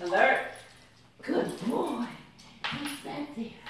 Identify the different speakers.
Speaker 1: Alert. Good boy. Who's that there?